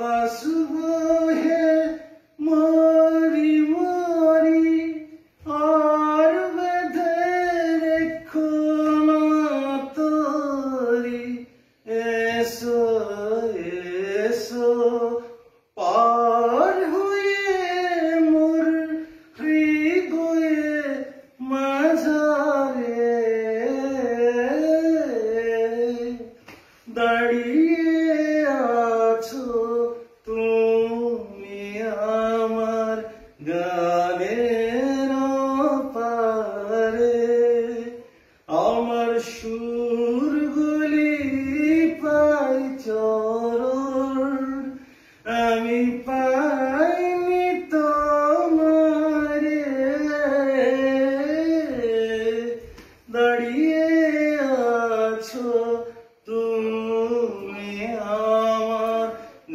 पास है मारी मारी और बधर हुए मुर री गोए मजारे दड़िए পাইনি তোমারে দাঁড়িয়ে আছো তুমি আমার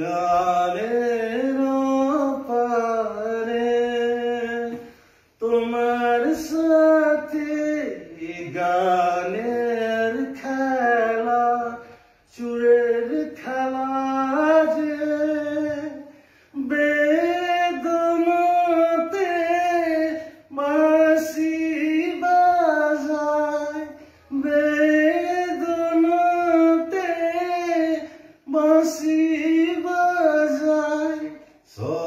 গালের পারে তোমার সাথে গানের খেলা চুরের খেলা So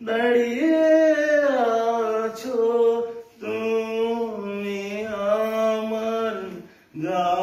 দাঁড়িয়ে আছো তুমি আমার গা